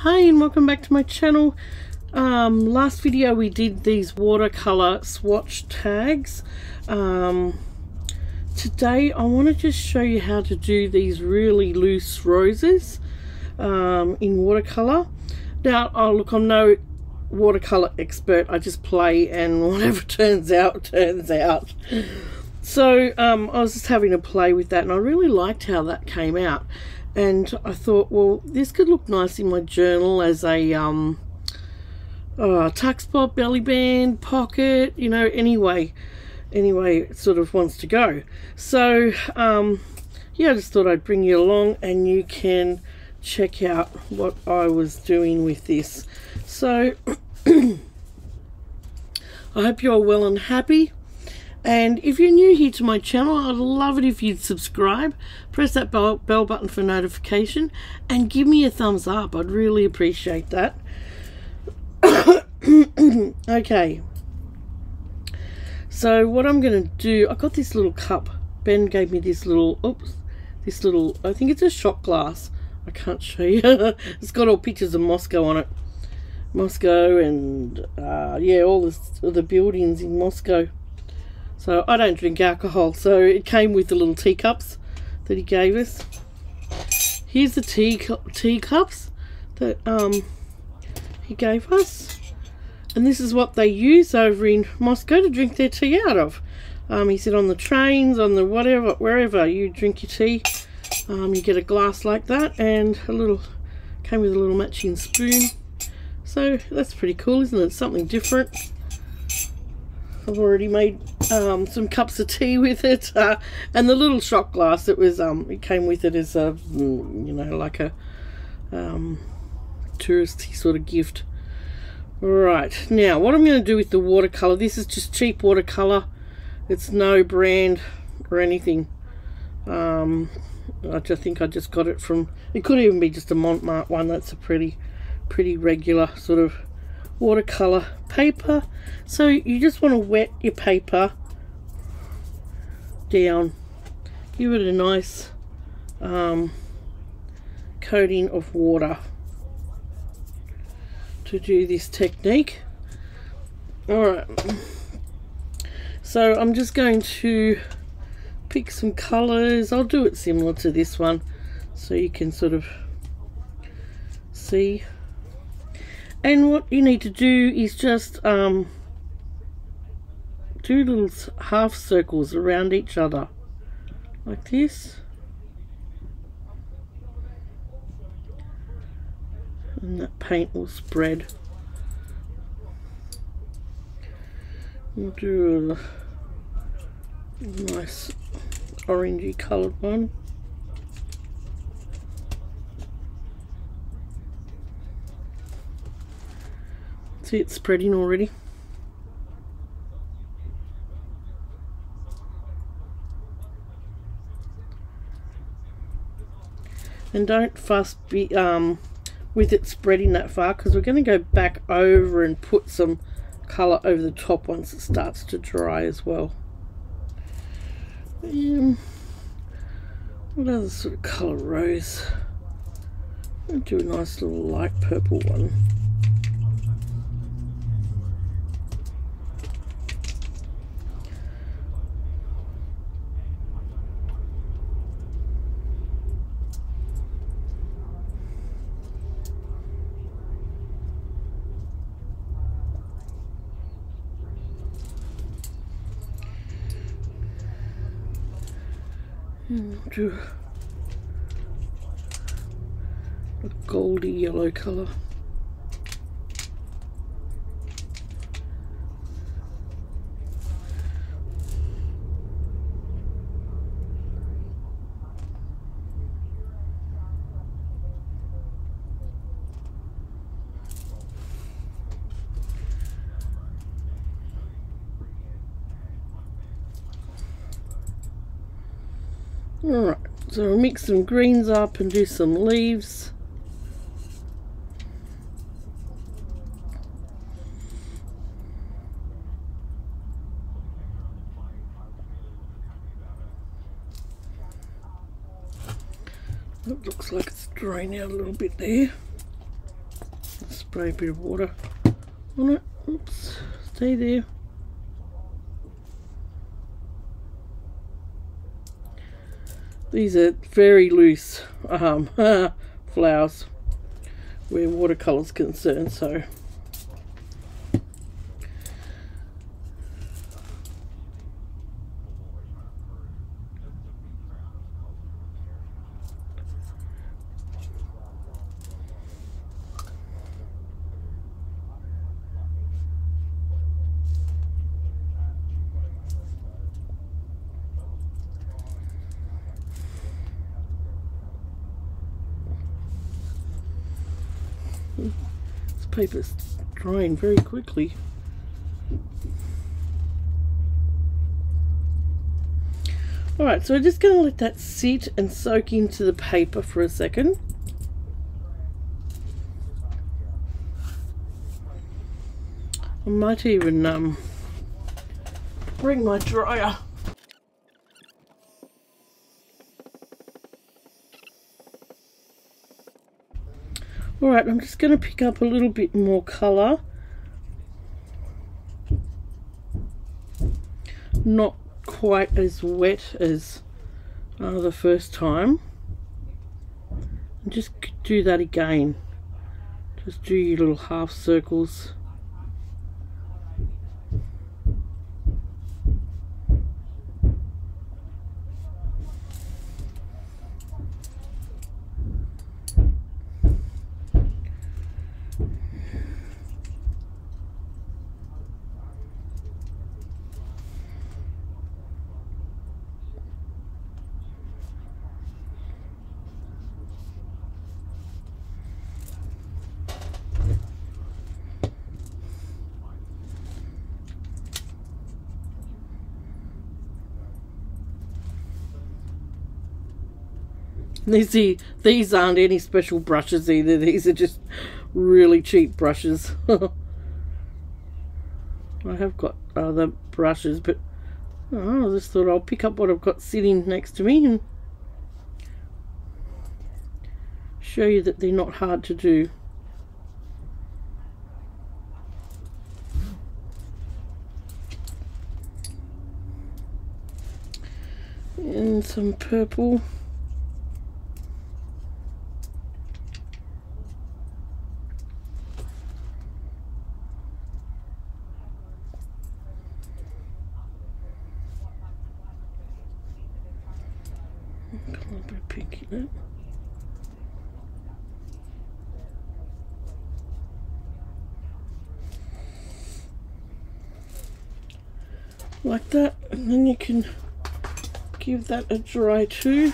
Hi and welcome back to my channel. Um, last video we did these watercolor swatch tags. Um, today I want to just show you how to do these really loose roses um, in watercolor. Now, oh look, I'm no watercolor expert. I just play and whatever turns out, turns out. So um, I was just having a play with that and I really liked how that came out and I thought well this could look nice in my journal as a um, uh, tuck spot, belly band, pocket, you know, anyway, anyway it sort of wants to go. So, um, yeah, I just thought I'd bring you along and you can check out what I was doing with this. So, I hope you're well and happy. And if you're new here to my channel, I'd love it if you'd subscribe, press that bell, bell button for notification, and give me a thumbs up. I'd really appreciate that. okay. So what I'm going to do, I got this little cup. Ben gave me this little, oops, this little, I think it's a shot glass. I can't show you. it's got all pictures of Moscow on it. Moscow and, uh, yeah, all the, the buildings in Moscow. So I don't drink alcohol, so it came with the little teacups that he gave us. Here's the tea teacups that um, he gave us. And this is what they use over in Moscow to drink their tea out of. Um, he said on the trains, on the whatever, wherever you drink your tea, um, you get a glass like that and a little, came with a little matching spoon. So that's pretty cool, isn't it? Something different. I've already made um, some cups of tea with it, uh, and the little shot glass. It was um, it came with it as a you know like a um, touristy sort of gift. Right now, what I'm going to do with the watercolor. This is just cheap watercolor. It's no brand or anything. Um, I just think I just got it from. It could even be just a Mont Marte one. That's a pretty, pretty regular sort of watercolor paper. So you just want to wet your paper down. Give it a nice um, coating of water to do this technique. Alright. So I'm just going to pick some colors I'll do it similar to this one so you can sort of see and what you need to do is just um, do little half circles around each other like this. And that paint will spread. We'll do a nice orangey coloured one See it's spreading already. And don't fuss be, um, with it spreading that far because we're going to go back over and put some colour over the top once it starts to dry as well. Um, what other sort of colour rose? I'll do a nice little light purple one. Do a goldy yellow colour. Alright, so we'll mix some greens up and do some leaves. It looks like it's drying out a little bit there. spray a bit of water on it. Oops, stay there. These are very loose um, flowers where watercolour's concerned, so This paper's drying very quickly. Alright, so we're just going to let that sit and soak into the paper for a second. I might even um, bring my dryer Alright, I'm just going to pick up a little bit more colour. Not quite as wet as uh, the first time. And just do that again. Just do your little half circles. These, these aren't any special brushes either. These are just really cheap brushes. I have got other brushes, but oh, I just thought I'll pick up what I've got sitting next to me and show you that they're not hard to do. And some purple. like that and then you can give that a dry too.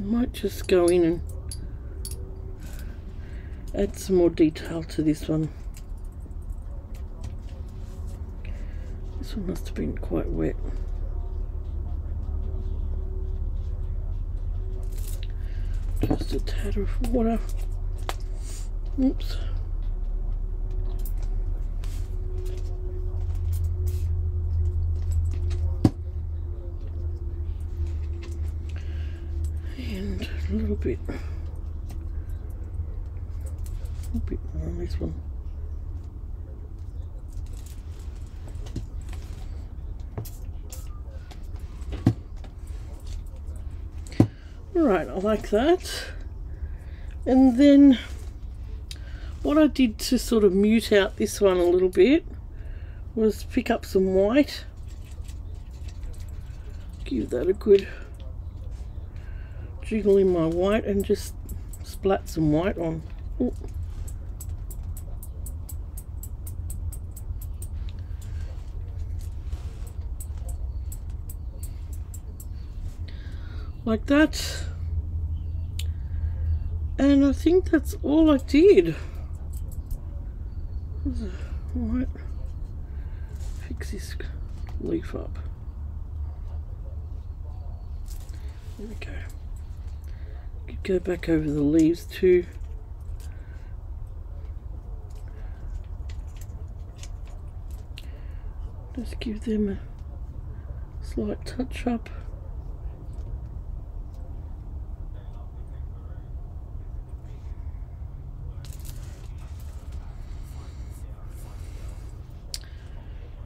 Might just go in and add some more detail to this one. This one must have been quite wet. Just a tad of water. Oops a bit more this one Right, I like that. And then what I did to sort of mute out this one a little bit was pick up some white. Give that a good in my white and just splat some white on. Ooh. Like that. And I think that's all I did. Right. Fix this leaf up. There we go could go back over the leaves too. Just give them a slight touch up.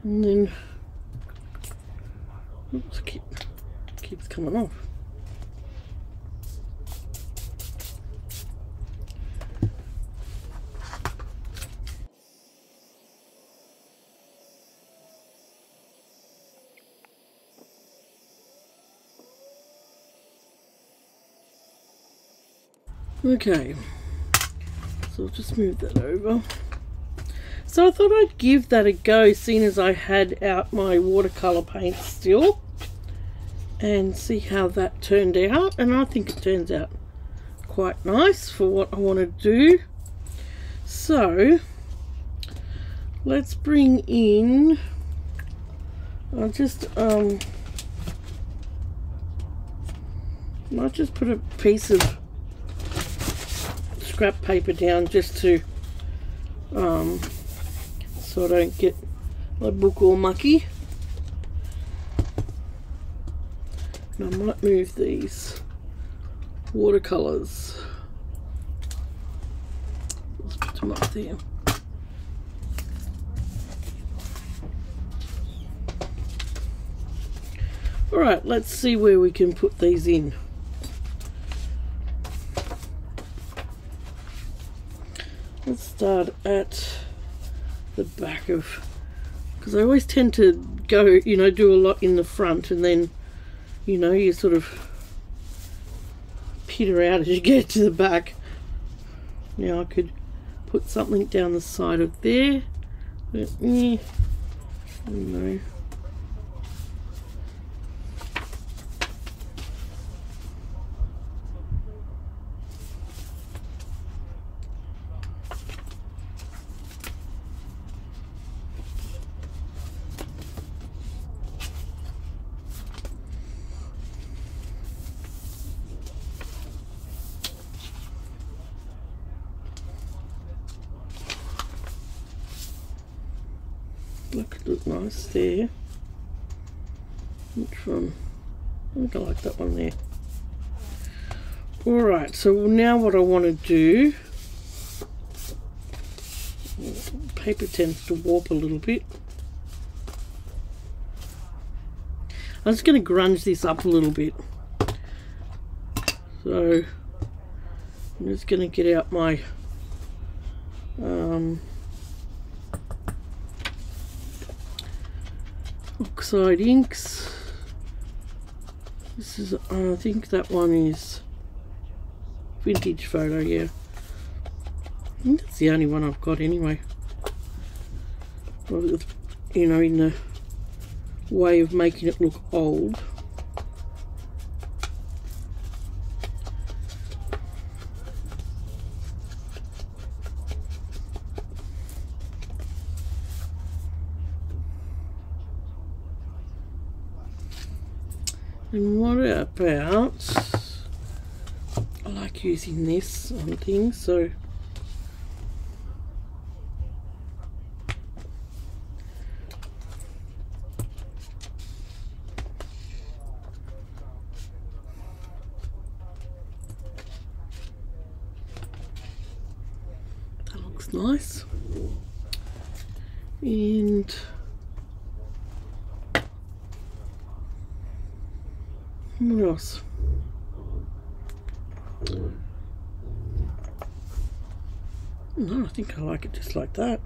And then oops, keep, keeps coming off. Okay, so I'll just move that over. So I thought I'd give that a go, seeing as I had out my watercolour paint still, and see how that turned out. And I think it turns out quite nice for what I want to do. So, let's bring in, I'll just, um, might just put a piece of scrap paper down just to um, so I don't get my book all mucky. And I might move these watercolours. Let's put them up there. Alright, let's see where we can put these in. Let's start at the back of because I always tend to go you know do a lot in the front and then you know you sort of peter out as you get to the back. Now I could put something down the side of there. But, eh, no Look, look nice there. Which one? I think I like that one there. Alright, so now what I want to do, paper tends to warp a little bit. I'm just going to grunge this up a little bit. So, I'm just going to get out my um, oxide inks. This is, I think that one is vintage photo, yeah. That's the only one I've got anyway. You know, in the way of making it look old. And what about, using this on things, so that looks nice. And What else? No, I think I like it just like that.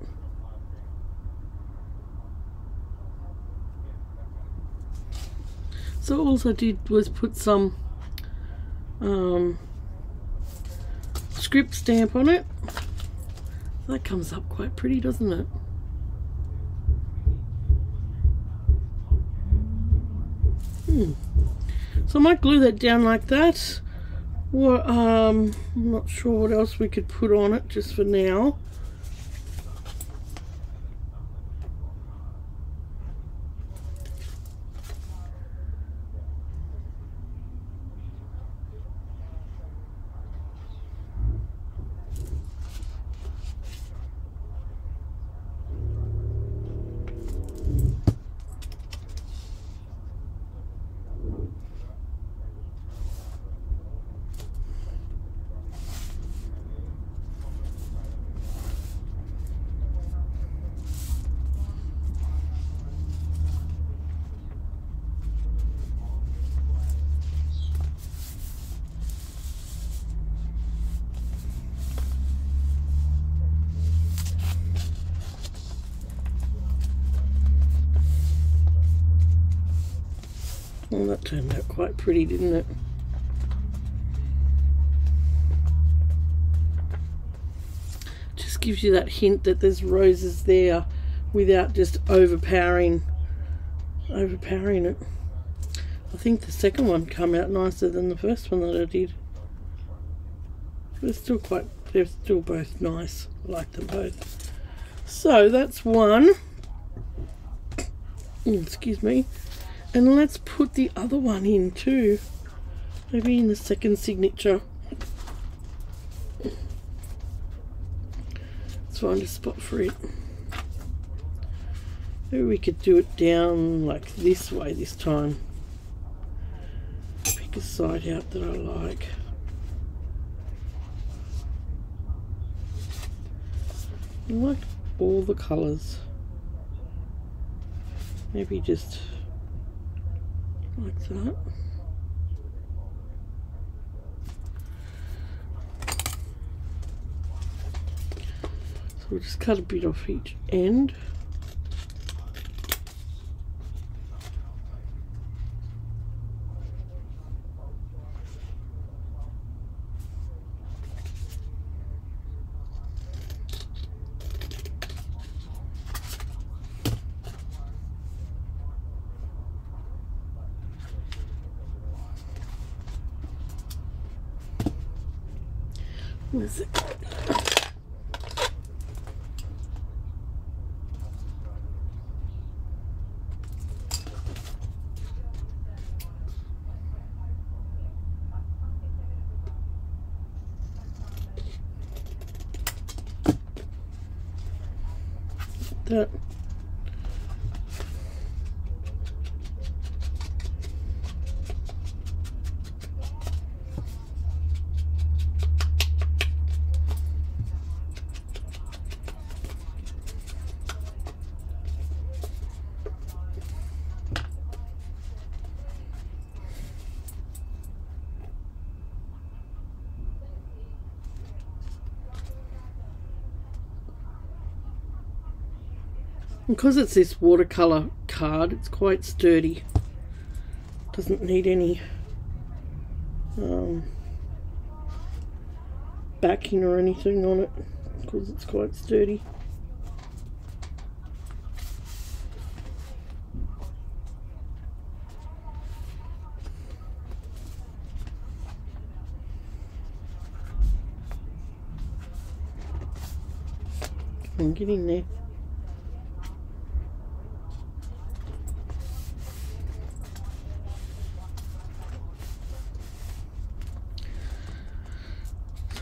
So all I did was put some um, script stamp on it. That comes up quite pretty, doesn't it? Hmm. So I might glue that down like that. Or, um, I'm not sure what else we could put on it just for now. Well, that turned out quite pretty, didn't it? Just gives you that hint that there's roses there without just overpowering overpowering it. I think the second one came out nicer than the first one that I did. They're still quite, they're still both nice. I like them both. So that's one. Oh, excuse me. And let's put the other one in too. Maybe in the second signature. Let's find a spot for it. Maybe we could do it down like this way this time. Pick a side out that I like. I like all the colours. Maybe just like that. So we'll just cut a bit off each end. Where's it? That because it's this watercolor card it's quite sturdy doesn't need any um, backing or anything on it because it's quite sturdy Come on, get in there.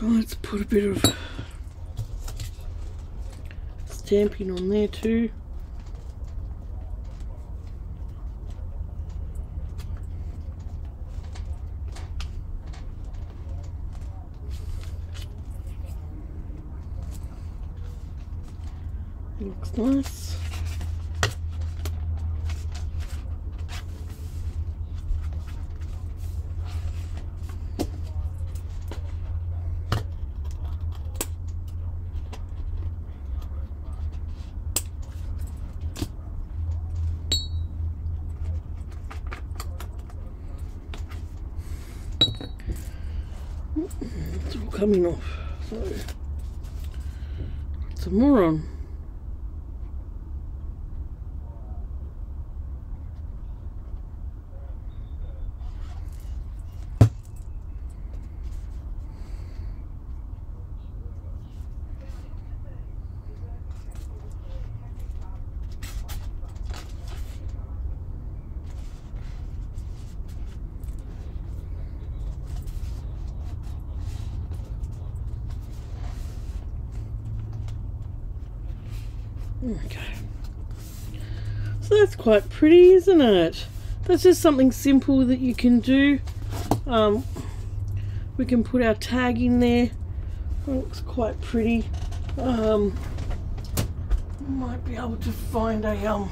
So let's put a bit of stamping on there too. Looks nice. It's all coming off. So, some more on. Okay. So that's quite pretty, isn't it? That's just something simple that you can do. Um, we can put our tag in there. It looks quite pretty. Um, might be able to find a um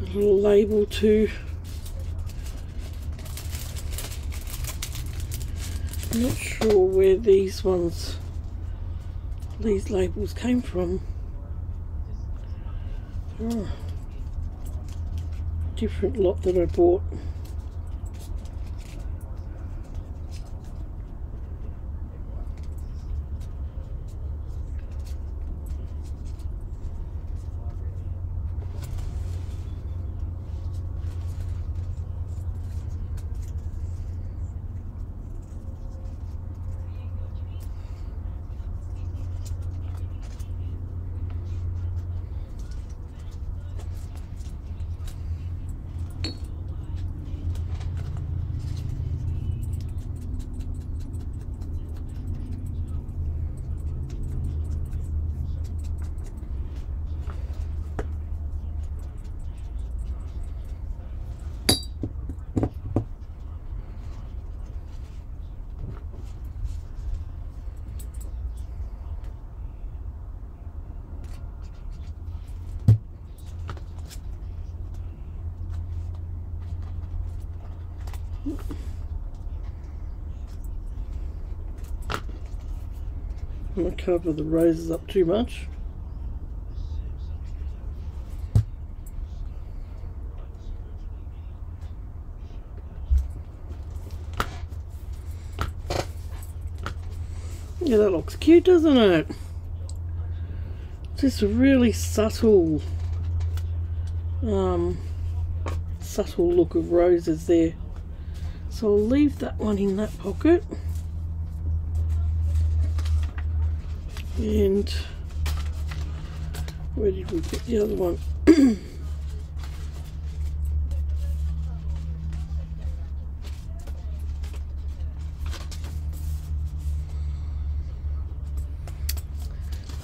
a little label too. I'm not sure where these ones these labels came from. Different lot that I bought. I'm cover the roses up too much. Yeah, that looks cute, doesn't it? Just a really subtle, um, subtle look of roses there. So I'll leave that one in that pocket. And where did we put the other one?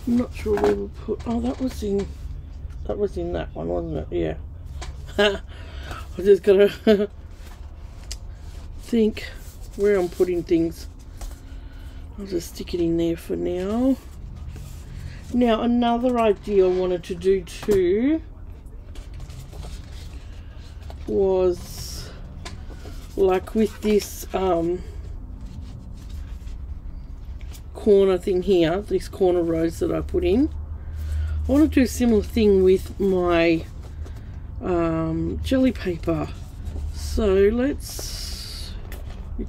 I'm not sure where we put. Oh, that was in. That was in that one, wasn't it? Yeah. I just gotta think where I'm putting things. I'll just stick it in there for now. Now another idea I wanted to do too was like with this um, corner thing here, this corner rose that I put in. I want to do a similar thing with my um, jelly paper. So let's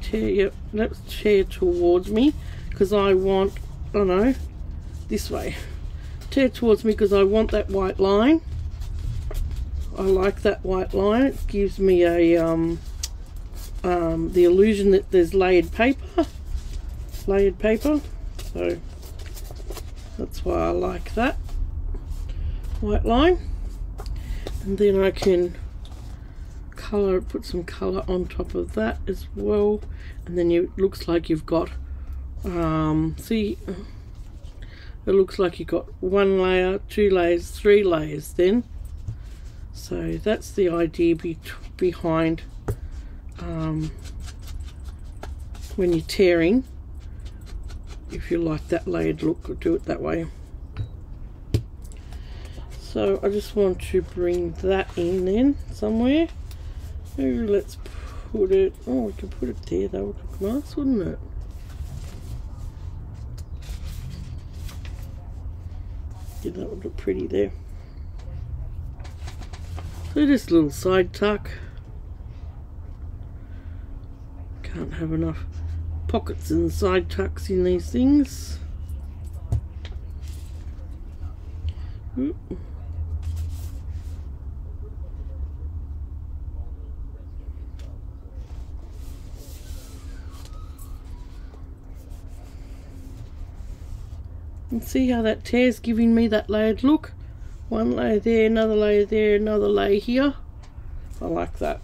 tear, yep, let's tear towards me because I want, I don't know, this way. Tear towards me because I want that white line. I like that white line. It gives me a um, um, the illusion that there's layered paper. Layered paper. So that's why I like that white line. And then I can color, put some color on top of that as well. And then you, it looks like you've got um, see it looks like you've got one layer two layers three layers then. So that's the idea be behind um, when you're tearing. If you like that layered look do it that way. So I just want to bring that in then somewhere. Let's put it oh we can put it there. That would look nice wouldn't it Yeah, that would look pretty there. So just a little side tuck. Can't have enough pockets and side tucks in these things. Ooh. And see how that tear's giving me that layered look? One layer there, another layer there, another layer here. I like that.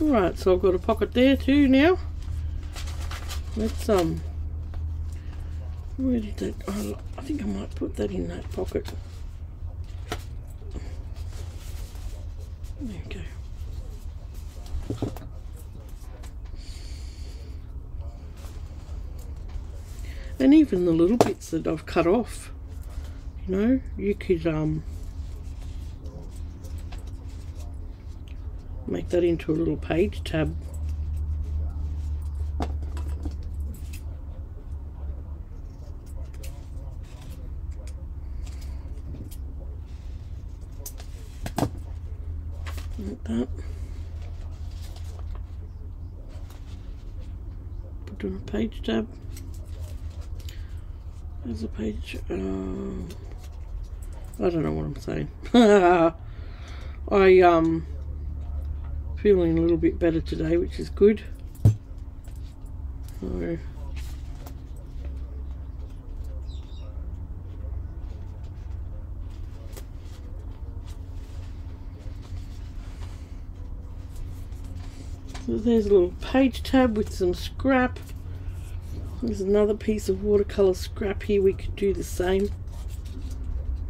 Alright, so I've got a pocket there too now. Let's, um, where did that, oh, I think I might put that in that pocket. There and even the little bits that I've cut off you know you could um, make that into a little page tab. Like that. Put on a page tab. There's a page. Uh, I don't know what I'm saying. I um feeling a little bit better today, which is good. So, So there's a little page tab with some scrap. There's another piece of watercolour scrap here. We could do the same.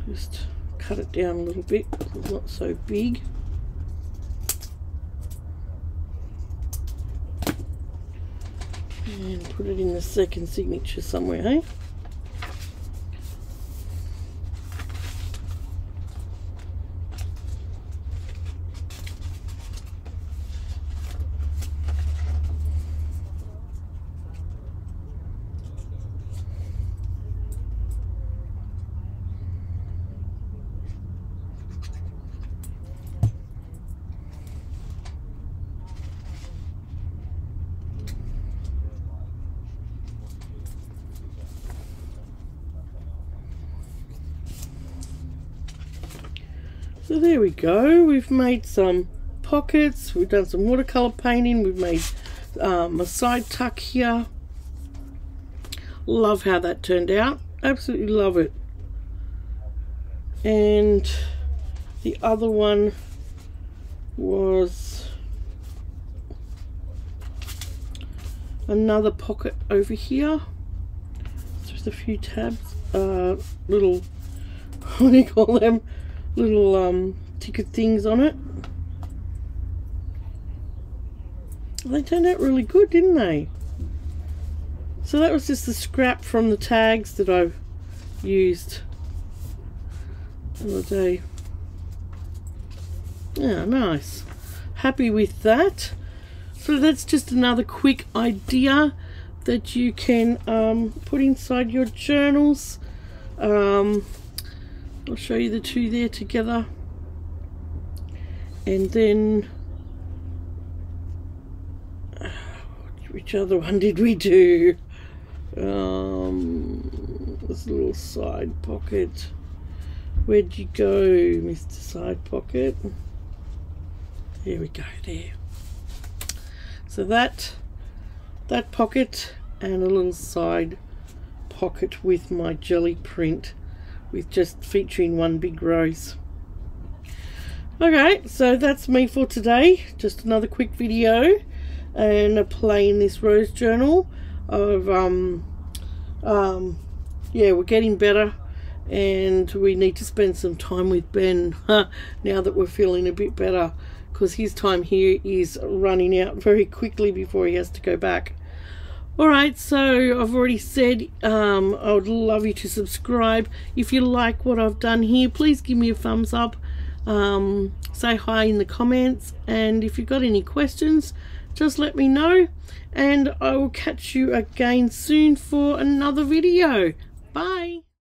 Just cut it down a little bit it's not so big. And put it in the second signature somewhere, hey? So there we go. We've made some pockets. We've done some watercolor painting. We've made um, a side tuck here. Love how that turned out. Absolutely love it. And the other one was another pocket over here. Just a few tabs, uh, little, what do you call them? Little um, ticket things on it. They turned out really good, didn't they? So that was just the scrap from the tags that I've used the other day. Yeah, nice. Happy with that. So that's just another quick idea that you can um, put inside your journals. Um, I'll show you the two there together. And then which other one did we do? Um, this little side pocket. Where'd you go Mr. Side Pocket? There we go there. So that that pocket and a little side pocket with my jelly print with just featuring one big rose. Okay, so that's me for today. Just another quick video and playing this rose journal of um um yeah we're getting better and we need to spend some time with Ben now that we're feeling a bit better because his time here is running out very quickly before he has to go back Alright, so I've already said um, I would love you to subscribe. If you like what I've done here, please give me a thumbs up. Um, say hi in the comments. And if you've got any questions, just let me know. And I will catch you again soon for another video. Bye.